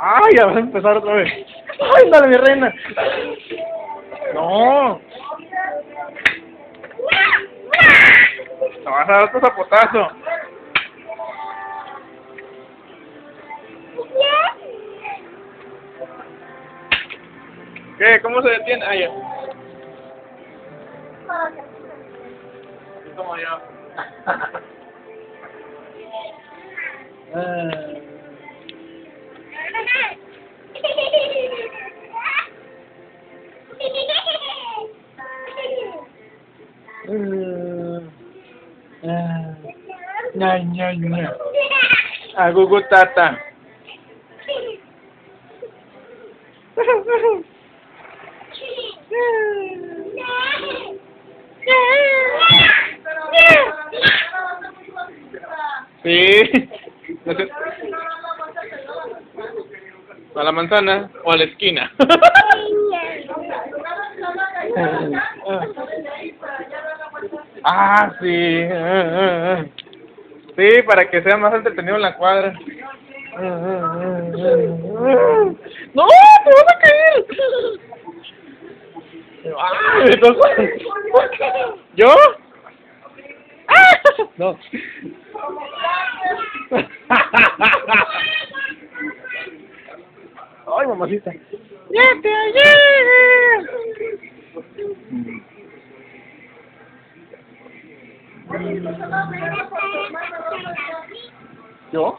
Ay, ya vas a empezar otra vez. Ay, dale, mi reina. No. Te vas a dar otro zapotazo. ¿Qué? ¿Cómo se detiene? Ah, ya. Así como yo. Ah. Ña, ña, ña. Ah, tata. Sí. No sé. ¿A la manzana o a la esquina? ah, sí. Sí, para que sea más entretenido en la cuadra. ¡No! ¡Te vas a caer! ¿Yo? No. Ay, mamacita. Yeah, yeah. ¿Yo?